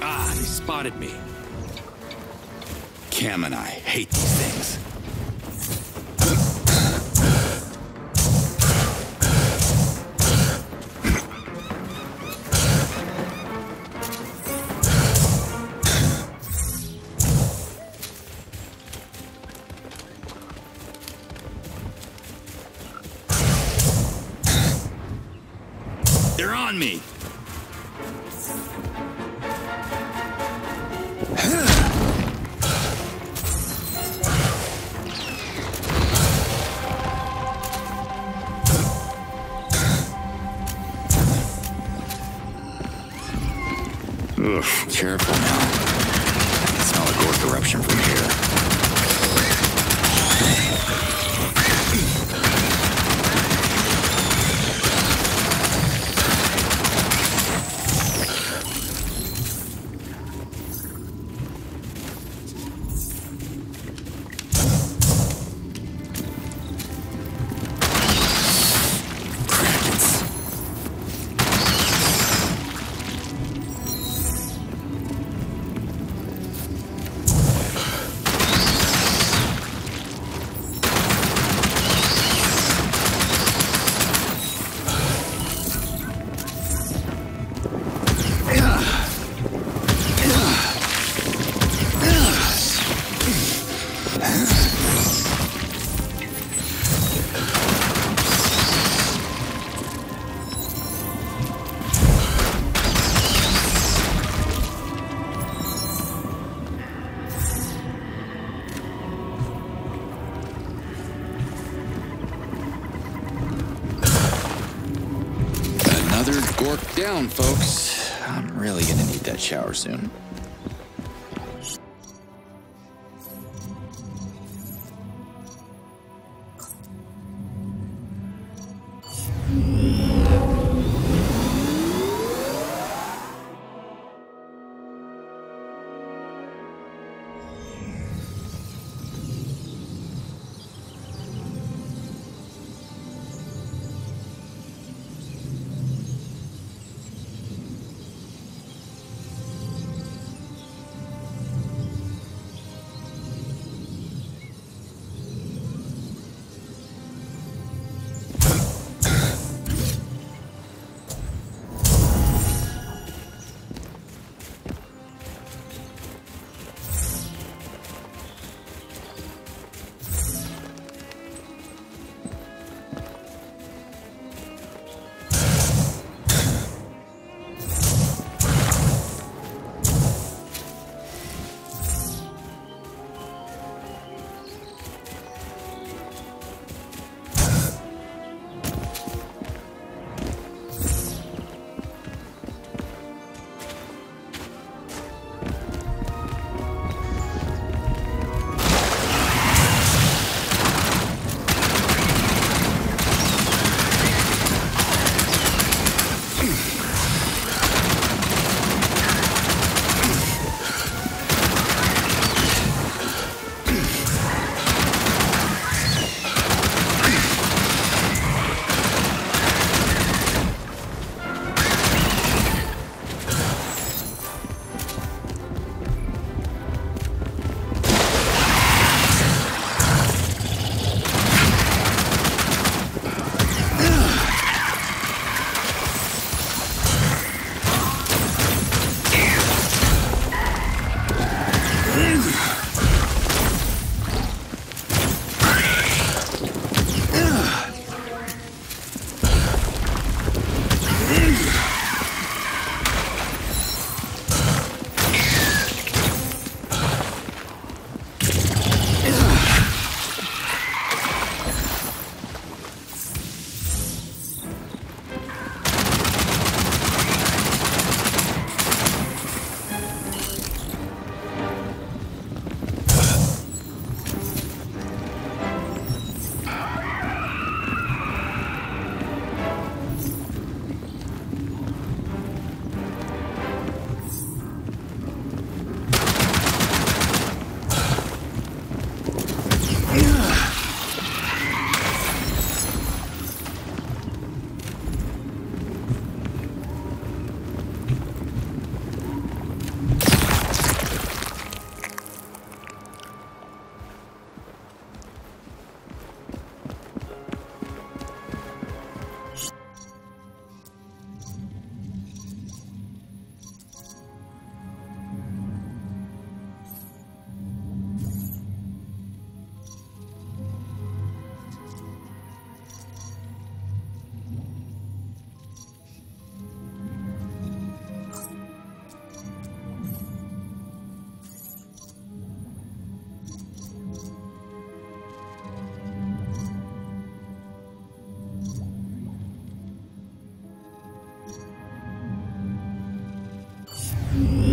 Ah, spotted me. Cam and I hate these things. They're on me! Ugh, careful now. I can smell a Gork eruption from here. Down, folks. I'm really gonna need that shower soon. Mm-hmm.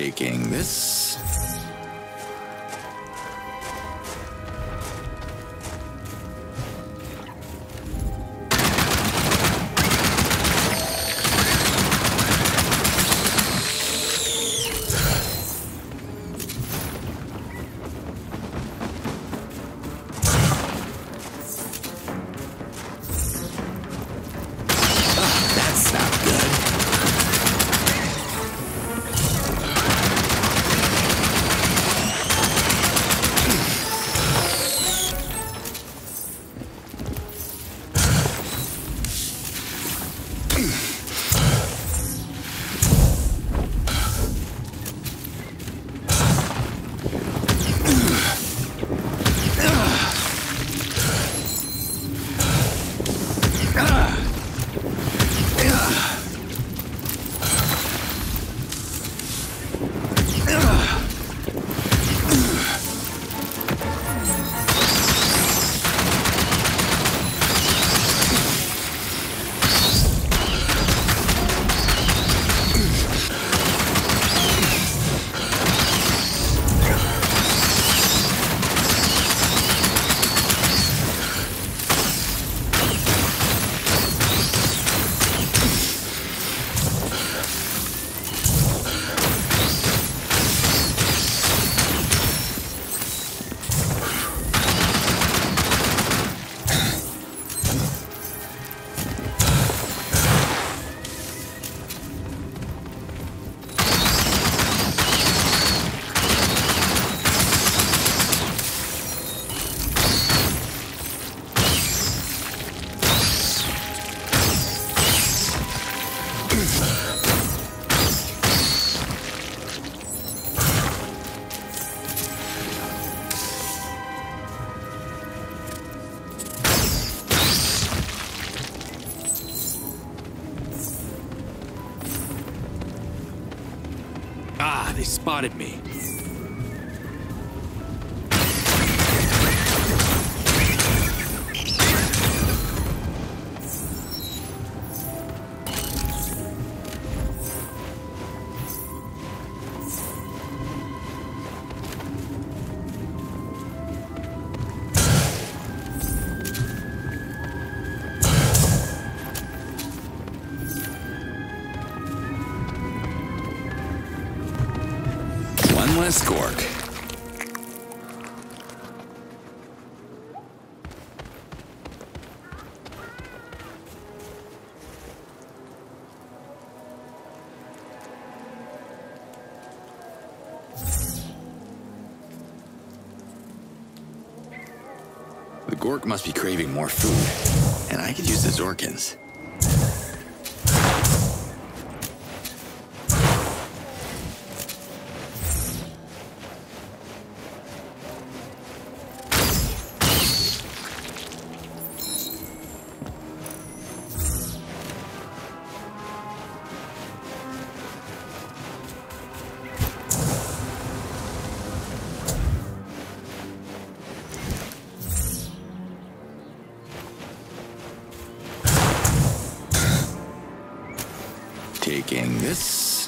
Taking this. They spotted me. The Gork must be craving more food, and I could use the Zorkins. This.